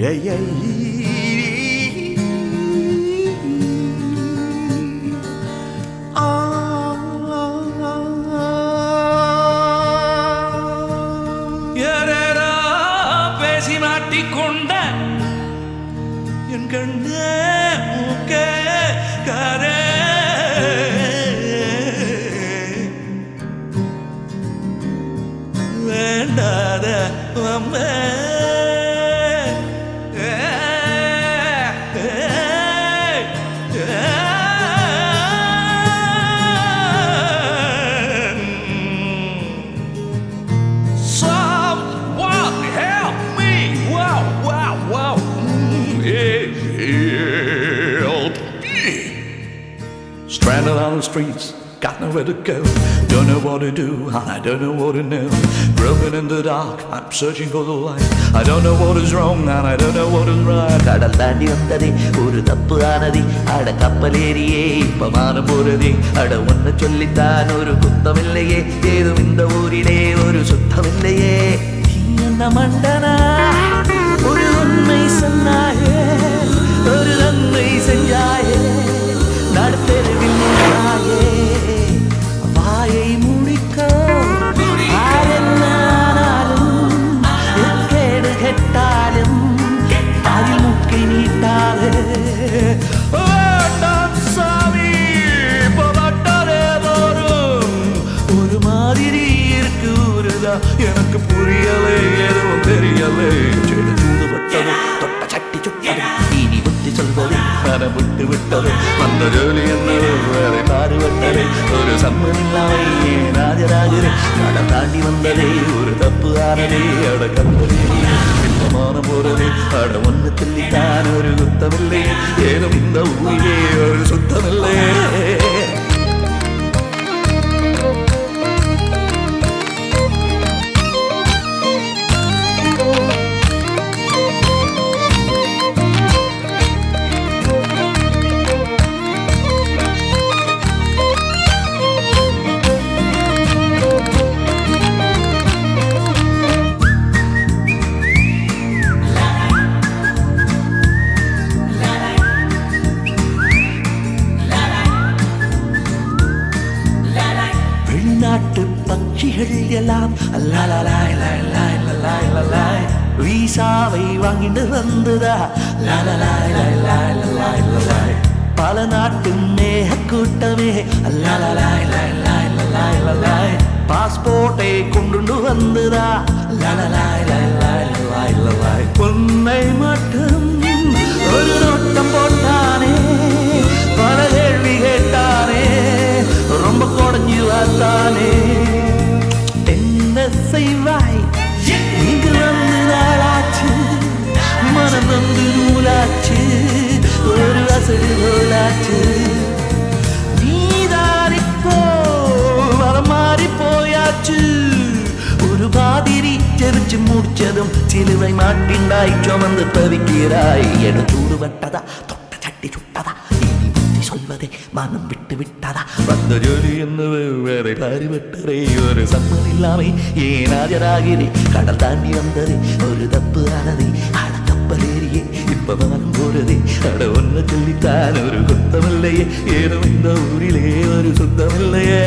Yeah, yeah, யாரேரா பேசி என் கண்ணே மூக்கே Khare. Help me! Wow, wow, wow. Stranded on the streets, got nowhere to go. Don't know what to do, and I don't know what to know. Broken in the dark, I'm searching for the light. I don't know what is wrong, and I don't know what is right. കടലാണ്ടി വന്നതേ ഒരു തപ്പ് ആണതേ അട കപ്പലേരിയേ ഇപ്പ മാറും പോരതേ അട ഒന്ന് ചൊല്ലിത്താൻ ഒരു കുത്തമില്ലയേ ഏതും ഇന്ത ഊരിലേ ഒരു ശുദ്ധമില്ലയേ നീ എന്ന മണ്ടനാ ചെല്ലുവേ ചെടി ചൂട് വിട്ടത് തൊട്ട ചട്ടി ചുട്ടത് ഇനി കുത്തി ചൊൽവത് മരം വിട്ട് വിട്ടത് വന്ന ജോലി ഒരു സമ്മതില്ലാമേ രാജരാജരെ കട താണ്ടി ഒരു തപ്പുകാരനെ അവിടെ കപ്പലേ പിന്നെ മാറ പോരതേ ഒന്ന് തെല്ലിക്കാൻ ഒരു കുത്തമില്ലേ ഏതും ഇന്ന ഊരിലേ பட்சிகள் எல்லாம் லலலாய் லலாய் லலாய் லலாய் வீசாவை வாங்கிட்டு வந்ததா லலலாய் லலாய் லலாய் லலாய் பல நாட்டு மேக கூட்டமே லலலாய் லலாய் லலாய் லலாய் பாஸ்போர்ட்டை கொண்டு வந்ததா லலலாய் லலாய் லலாய் லலாய் பொன்னை மட்டும் ஒரு நோட்டம் போட்டானே பல கேள்வி கேட்டானே ரொம்ப குடஞ்சு பார்த்தானே ஒரு அசடு நூலாச்சு நீதான் இப்போ வரம் மாறி போயாச்சு ஒரு பாதிரி செரிச்சு முடிச்சதும் சிலுவை மாட்டிண்டாய் சுமந்து தவிக்கிறாய் என சூடுபட்டதா தொட்ட சட்டி சுட்டதா இனி புத்தி சொல்வதே மனம் விட்டு விட்டதா வந்த ஜோலி என்னது வேற பாரிபட்டரே ஒரு சம்மன் இல்லாமை ஏன் ஆஜராகிறே கடல் தாண்டி வந்ததே ஒரு தப்பு ஆனதே அட கப்பலேறியே இப்ப போறதே அட ஒன்னு சொல்லித்தான் ஒரு குத்தமில்லையே. ஏதும் இந்த ஊரிலே ஒரு சுத்தமில்லையே.